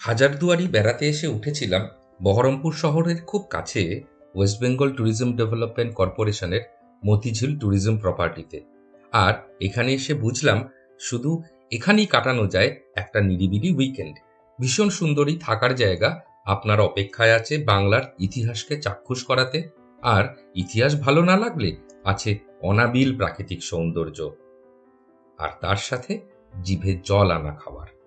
হাজারদুয়ারি বেড়াতে এসে উঠেছিলাম বহরমপুর শহরের খুব কাছে ওয়েস্ট বেঙ্গল ট্যুরিজম ডেভেলপমেন্ট কর্পোরেশনের মতিঝিল ট্যুরিজম প্রপার্টিতে। আর এখানে এসে বুঝলাম শুধু এখানেই কাটানো যায় একটা নিরিবিলি উইকেন্ড। ভীষণ সুন্দরী থাকার জায়গা আপনার অপেক্ষায় আছে বাংলার ইতিহাসকে চাক্ষুষ করাতে। আর ইতিহাস ভালো না লাগলে আছে অনাবিল প্রাকৃতিক সৌন্দর্য। আর তার সাথে জিভে জল আনা খাবার।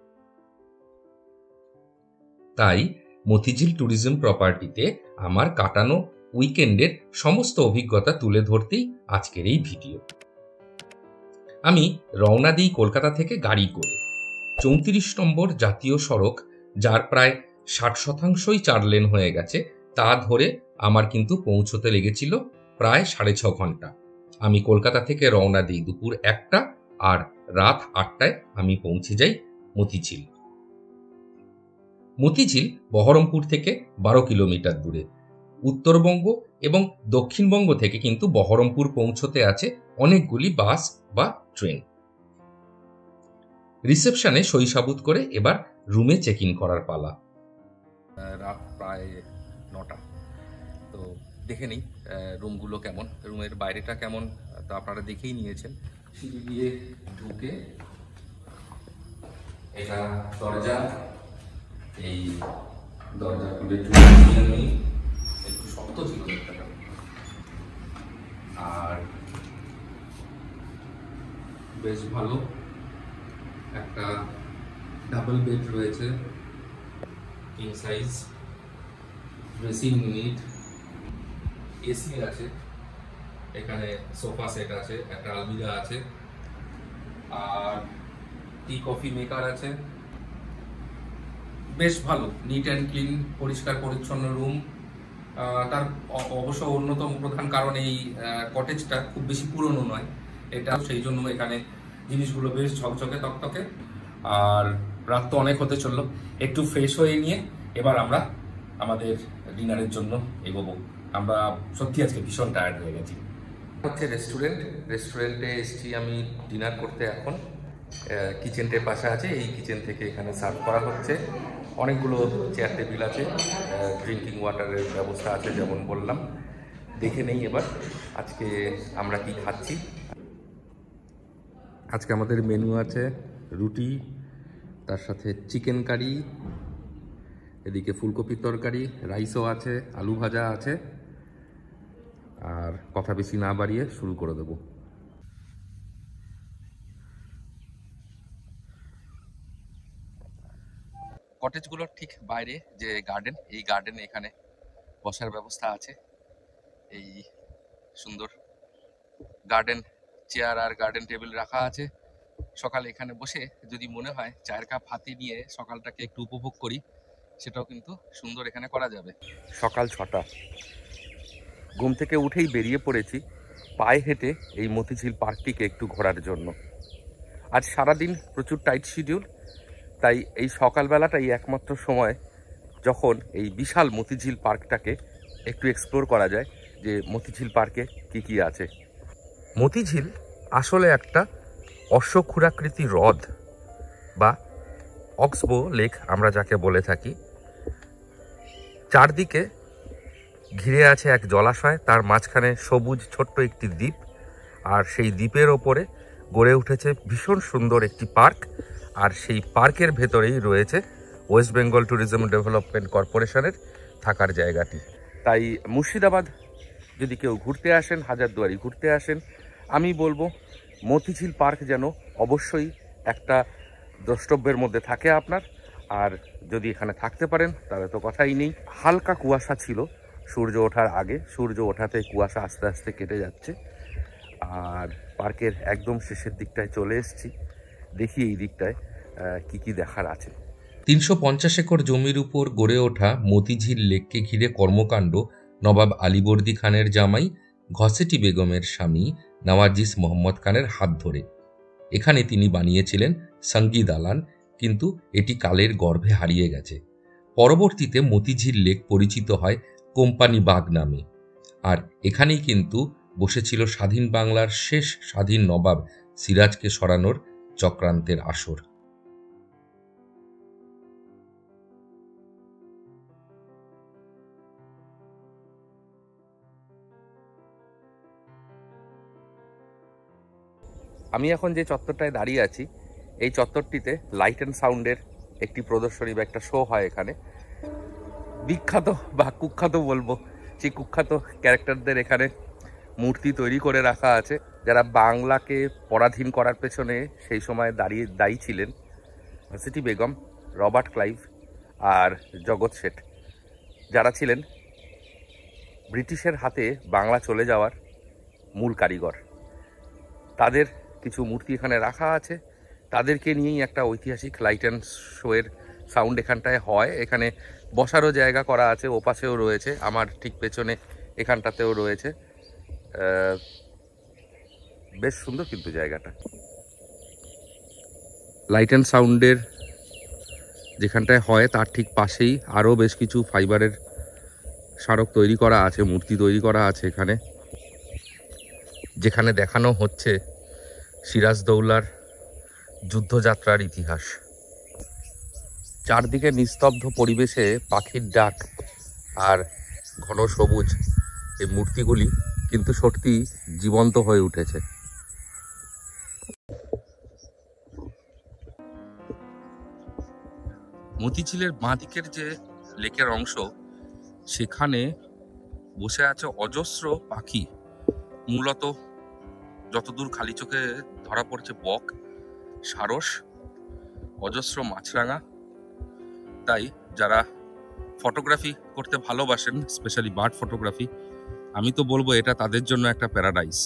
তাই মতিঝিল ট্যুরিজম প্রপার্টিতে আমার কাটানো উইকেন্ডের সমস্ত অভিজ্ঞতা তুলে ধরতেই আজকের এই ভিডিও। আমি রওনা দিই কলকাতা থেকে গাড়ি করে। চৌত্রিশ নম্বর জাতীয় সড়ক, যার প্রায় ষাট শতাংশই চার লেন হয়ে গেছে, তা ধরে আমার কিন্তু পৌঁছতে লেগেছিল প্রায় সাড়ে ছ ঘণ্টা। আমি কলকাতা থেকে রওনা দিই দুপুর একটা আর রাত আটটায় আমি পৌঁছে যাই মতিঝিল। মতিঝিল বহরমপুর থেকে বারো কিলোমিটার দূরে। উত্তরবঙ্গ এবং দক্ষিণবঙ্গ থেকে কিন্তু বহরমপুর পৌঁছতে আছে অনেকগুলি বাস বা ট্রেন। রিসেপশনে সই সাবুত করে এবার রুমে চেক ইন করার পালা। রাত প্রায় নটা। তো দেখে নিই রুমগুলো কেমন, রুমের বাইরেটা কেমন, তা আপনারা দেখেই নিয়েছেন। সিঁড়ি দিয়ে ঢুকে এটা দরজা এই দরজা খুলে নিই একটু শক্ত ছিল আর বেশ ভালো। একটা ডাবল বেড রয়েছে। King size dressing unit AC আছে। এখানে সোফা সেট আছে, একটা আলমিরা আছে। আর টি কফি মেকার আছে। বেশ ভালো নিট অ্যান্ড ক্লিন পরিষ্কার, পরিচ্ছন্ন রুম তার অবশ্য অন্যতম প্রধান কারণ এই কটেজটা খুব বেশি পুরনো নয়। এটা সেই জন্য এখানে জিনিসগুলো বেশ ঝকঝকে, তকতকে। আর রাত তো অনেক হতে চলল। একটু ফ্রেশ হয়ে নিয়ে এবার আমরা আমাদের ডিনারের জন্য এগোবো। আমরা সত্যি আজকে ভীষণ টায়ার্ড হয়ে গেছি। হচ্ছে রেস্টুরেন্ট রেস্টুরেন্টে এসেছি আমি ডিনার করতে এখন। কিচেনটের পাশে আছে। এই কিচেন থেকে এখানে সার্ভ করা হচ্ছে। অনেকগুলো চেয়ার টেবিল আছে ড্রিঙ্কিং ওয়াটারের ব্যবস্থা আছে যেমন বললাম। দেখে নেই এবার আজকে আমরা কি খাচ্ছি। আজকে আমাদের মেনু আছে রুটি, তার সাথে চিকেন কারি এদিকে ফুলকপির তরকারি রাইসও আছে, আলু ভাজা আছে। আর কথা বেশি না বাড়িয়ে শুরু করে দেবো। কটেজগুলোর ঠিক বাইরে যে গার্ডেন এই গার্ডেনে এখানে বসার ব্যবস্থা আছে। এই সুন্দর গার্ডেন চেয়ার আর গার্ডেন টেবিল রাখা আছে। সকালে এখানে বসে যদি মনে হয় চায়ের কাপ হাতে নিয়ে সকালটাকে একটু উপভোগ করি, সেটাও কিন্তু সুন্দর এখানে করা যাবে। সকাল ছটা। ঘুম থেকে উঠেই বেরিয়ে পড়েছি। পায়ে হেঁটে এই মতিঝিল পার্কটিকে একটু ঘোরার জন্য। আজ সারাদিন প্রচুর টাইট শিডিউল তাই এই সকালবেলাটাই একমাত্র সময় যখন এই বিশাল মতিঝিল পার্কটাকে একটু এক্সপ্লোর করা যায় যে মতিঝিল পার্কে কি কি আছে। মতিঝিল আসলে একটা অশ্বক্ষুরাকৃতি হ্রদ বা অক্সবো লেক আমরা যাকে বলে থাকি। চারদিকে ঘিরে আছে এক জলাশয়, তার মাঝখানে সবুজ ছোট্ট একটি দ্বীপ, আর সেই দ্বীপের ওপরে গড়ে উঠেছে ভীষণ সুন্দর একটি পার্ক। আর সেই পার্কের ভেতরেই রয়েছে ওয়েস্ট বেঙ্গল ট্যুরিজম ডেভেলপমেন্ট কর্পোরেশনের থাকার জায়গাটি। তাই মুর্শিদাবাদ, যদি কেউ ঘুরতে আসেন, হাজারদুয়ারি ঘুরতে আসেন, আমি বলব মতিঝিল পার্ক যেন অবশ্যই একটা দ্রষ্টব্যের মধ্যে থাকে আপনার। আর যদি এখানে থাকতে পারেন, তাহলে তো কথাই নেই। হালকা কুয়াশা ছিল, সূর্য ওঠার আগে। সূর্য ওঠাতে কুয়াশা আস্তে আস্তে কেটে যাচ্ছে। আর পার্কের একদম শেষের দিকটায় চলে এসেছি। দেখি এই দিকটায় কি কি দেখার আছে। তিনশো পঞ্চাশ একর জমির উপর গড়ে ওঠা মতিঝিল লেককে ঘিরে কর্মকাণ্ড নবাব আলীবর্দী খানের জামাই ঘসেটি বেগমের স্বামী নওয়াজিস মোহাম্মদ খানের হাত ধরে। এখানে তিনি বানিয়েছিলেন সঙ্গী দালান, কিন্তু এটি কালের গর্ভে হারিয়ে গেছে। পরবর্তীতে মতিঝিল লেক পরিচিত হয় কোম্পানি বাগ নামে। আর এখানেই কিন্তু বসেছিল স্বাধীন বাংলার শেষ স্বাধীন নবাব সিরাজকে সরানোর চক্রান্তের আসর। আমি এখন যে চত্বরটায় দাঁড়িয়ে আছি, এই চত্বরটিতে লাইট অ্যান্ড সাউন্ডের একটি প্রদর্শনী বা একটা শো হয় এখানে। বিখ্যাত বা কুখ্যাত বলব, সেই কুখ্যাত ক্যারেক্টারদের এখানে মূর্তি তৈরি করে রাখা আছে। যারা বাংলাকে পরাধীন করার পেছনে সেই সময় দাঁড়িয়ে, দায়ী ছিলেন সিটি বেগম, রবার্ট ক্লাইভ আর জগৎ শেঠ। যারা ছিলেন ব্রিটিশের হাতে বাংলা চলে যাওয়ার মূল কারিগর। তাদের কিছু মূর্তি এখানে রাখা আছে। তাদেরকে নিয়েই একটা ঐতিহাসিক লাইট অ্যান্ড শোয়ের সাউন্ড এখানটায় হয়। এখানে বসারও জায়গা করা আছে, ওপাশেও রয়েছে। আমার ঠিক পেছনে এখানটাতেও রয়েছে। বেশ সুন্দর কিন্তু জায়গাটা। লাইট অ্যান্ড সাউন্ডের যেখানটায় হয়, তার ঠিক পাশেই আরও বেশ কিছু ফাইবারের স্মারক তৈরি করা আছে, মূর্তি তৈরি করা আছে এখানে। যেখানে দেখানো হচ্ছে সিরাজদৌলার যুদ্ধযাত্রার ইতিহাস। চারদিকে নিস্তব্ধ পরিবেশে পাখির ডাক আর ঘন সবুজ এই মূর্তিগুলি কিন্তু সত্যি জীবন্ত হয়ে উঠেছে। মতিঝিলের বাঁদিকের যে লেকের অংশ, সেখানে বসে আছে অজস্র পাখি। মূলত যতদূর খালি চোখে ধরা পড়ছে বক, সারস, অজস্র মাছরাঙা। তাই যারা ফটোগ্রাফি করতে ভালোবাসেন, স্পেশালি বার্ড ফটোগ্রাফি, আমি তো বলব এটা তাদের জন্য একটা প্যারাডাইস।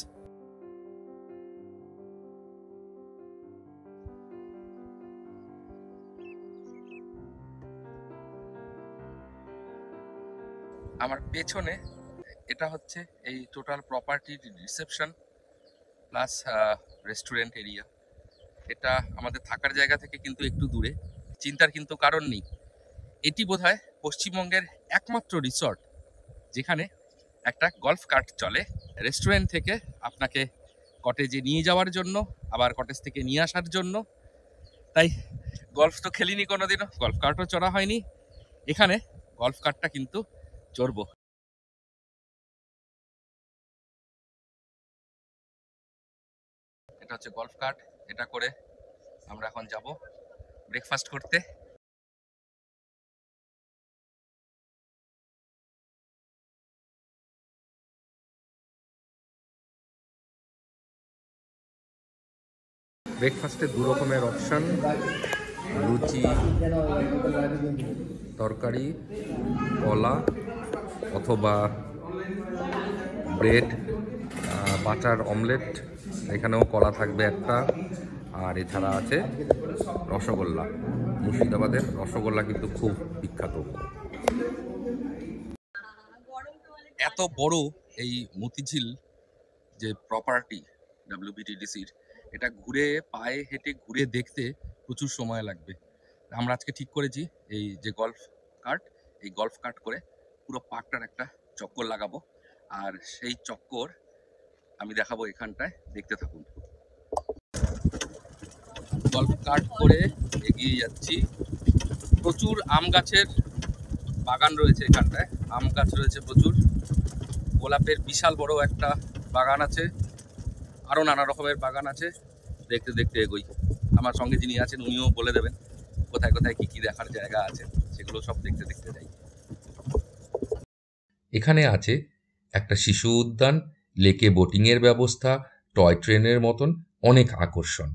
আমার পেছনে এটা হচ্ছে এই টোটাল প্রপার্টির রিসেপশন প্লাস রেস্টুরেন্ট এরিয়া এটা আমাদের থাকার জায়গা থেকে কিন্তু একটু দূরে, চিন্তার কিন্তু কারণ নেই। এটি বোধহয় পশ্চিমবঙ্গের একমাত্র রিসর্ট যেখানে একটা গলফ কার্ট চলে। রেস্টুরেন্ট থেকে আপনাকে কটেজে নিয়ে যাওয়ার জন্য, আবার কটেজ থেকে নিয়ে আসার জন্য। তাই গলফ তো খেলিনি কোনোদিনও গলফ কার্টও চড়া হয়নি। এখানে গলফ কার্টটা কিন্তু চড়বো। এটা হচ্ছে গলফ কার্ট এটা করে আমরা এখন যাব ব্রেকফাস্ট করতে। ব্রেকফাস্টে দু রকমের অপশন লুচি, তরকারি, কলা অথবা ব্রেড বাটার অমলেট, এখানেও কলা থাকবে একটা। আর এছাড়া আছে রসগোল্লা, মুর্শিদাবাদের রসগোল্লা কিন্তু খুব বিখ্যাত। এত বড় এই মতিঝিল যে প্রপার্টি ডাব্লিউবিটিডিসির এটা ঘুরে পায়ে হেঁটে ঘুরে দেখতে প্রচুর সময় লাগবে। আমরা আজকে ঠিক করেছি এই যে গল্ফ কার্ট এই গল্ফ কার্ট করে পুরো পার্কটার একটা চক্কর লাগাবো। আর সেই চক্কর আমি দেখাবো এখানটায়। দেখতে থাকুন। গল্প কার্ট করে এগিয়ে যাচ্ছি। প্রচুর আম গাছের বাগান রয়েছে এখানটায়। আম গাছ রয়েছে প্রচুর। গোলাপের বিশাল বড় একটা বাগান আছে। আরও নানা রকমের বাগান আছে। দেখতে দেখতে এগোই। আমার সঙ্গে যিনি আছেন, উনিও বলে দেবেন কোথায় কোথায় কি কি দেখার জায়গা আছে। সেগুলো সব দেখতে দেখতে যাই। এখানে আছে একটা শিশু উদ্যান, লেকে বোটিংয়ের ব্যবস্থা, টয় ট্রেনের মতন অনেক আকর্ষণ।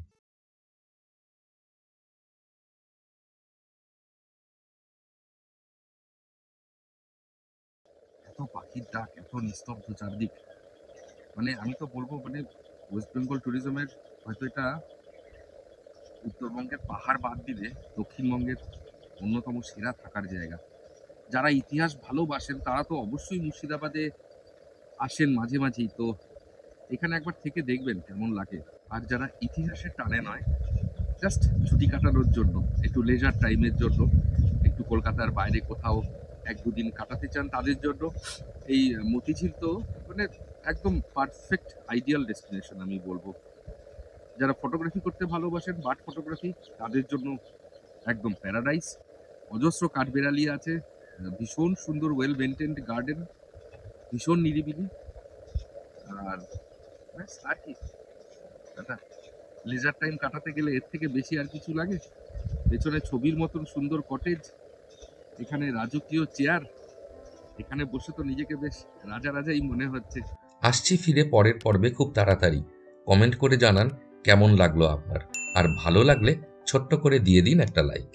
এত পাখির ডাক, এত নিস্তব্ধ চারদিক। মানে আমি তো বলব মানে ওয়েস্ট বেঙ্গল ট্যুরিজমের হয়তো এটা উত্তরবঙ্গের পাহাড় বাদ দিলে দক্ষিণবঙ্গের অন্যতম সেরা থাকার জায়গা। যারা ইতিহাস ভালোবাসেন, তারা তো অবশ্যই মুর্শিদাবাদে আসেন মাঝে মাঝেই। তো এখানে একবার থেকে দেখবেন কেমন লাগে। আর যারা ইতিহাসের টানে নয় জাস্ট ছুটি কাটানোর জন্য, একটু লেজার টাইমের জন্য, একটু কলকাতার বাইরে কোথাও এক দুদিন কাটাতে চান তাদের জন্য, এই মতিঝিল তো মানে একদম পারফেক্ট আইডিয়াল ডেস্টিনেশন আমি বলব। যারা ফটোগ্রাফি করতে ভালোবাসেন বার্ড ফটোগ্রাফি তাদের জন্য একদম প্যারাডাইস অজস্র কাঠবেড়ালি আছে ভীষণ সুন্দর ওয়েল মেনটেন্ড গার্ডেন ভীষণ নিরিবিলি। আর আর কি। লেজার টাইম কাটাতে গেলে এর থেকে বেশি আর কিছু লাগে? পেছনে ছবির মতন সুন্দর কটেজ এখানে রাজকীয় চেয়ার এখানে বসে তো নিজেকে বেশ রাজা রাজাই মনে হচ্ছে। আসছি ফিরে পরের পর্বে খুব তাড়াতাড়ি। কমেন্ট করে জানান কেমন লাগল আপনার। আর ভালো লাগলে ছোট্ট করে দিয়ে দিন একটা লাইক